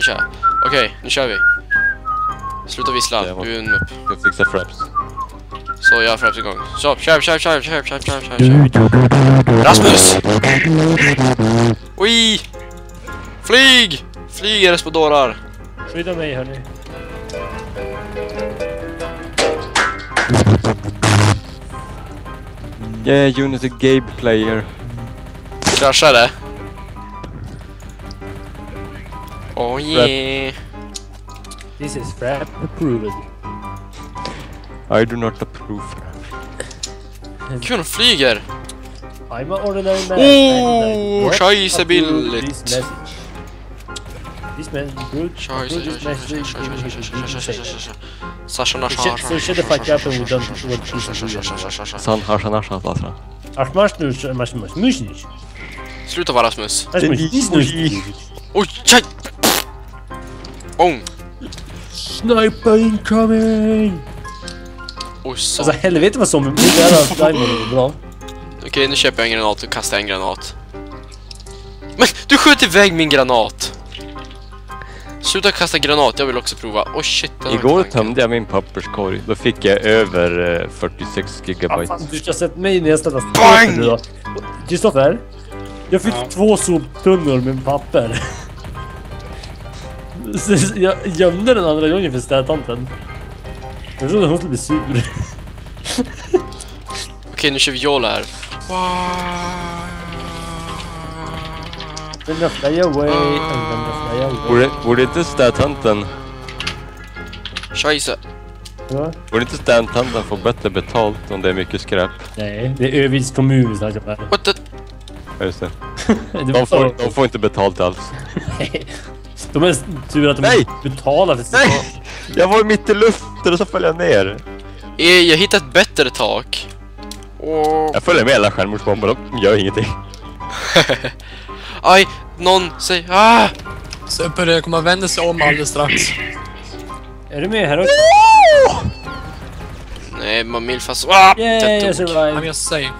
Nu kör. Okej, nu kör vi. Sluta vissla, Jag du är en mupp. Jag fixar fraps. Så jag har fraps igång. Så, kör, kör, kör, kör, kör, kör, kör, kör. Rasmus! Oj! Flyg! Flyg er espodorar! Skydda mig hörni. Yeah, Unity Gabe player. Kraschade. Oh yeah. This is Fred approved. I do not approve. Kun flyger! I'm an ordinary man. Oh, scheissebilligt! This, this man good. Sasha Nasha. Sasha the fuck up and we don't what this San Hasha Nasha Patra. Ашмаш ну, маш маш. Мышнич. Слюта Варасмус. Ашмаш. Ой, чай! Ång! Sniper incoming! Oj, så. Alltså helvete vad som jävla diamond är bra. Okej, nu köper jag en granat och kastar en granat. Men du sköt iväg min granat! Sluta kasta granat, jag vill också prova. Oj shit, Igår tömde jag min papperskorg. Då fick jag över eh, 46 Ah, gigabyte. fan, du ska sett mig när jag ställde Bang! Kristoffer? Jag fick två soptunnor med papper. Jag gömde den andra gången för städtanten. Jag trodde hon skulle bli sur. Okej, nu kör vi Jola här. I'm gonna fly away, I'm gonna fly away. Borde, borde inte städtanten... Scheisse. Ja. Borde inte städtanten få bättre betalt om det är mycket skräp? Nej, det är Övids kommun vi snackar om. What the... Ja, just det. Det De får, de får inte betalt alls. De är tur att de Nej! betalar för. Nej! Jag var mitt i luften och så föll jag ner. Eh, Jag hittade ett bättre tak. Åh. Jag följer med alla självmordsbomber, de gör ingenting. Aj, någon säger... Ah! Super, jag kommer att vända sig om alldeles strax. Är du med här också? Nej, man vill fast... Ah! Yay, jag Jag dog. I'm just saying.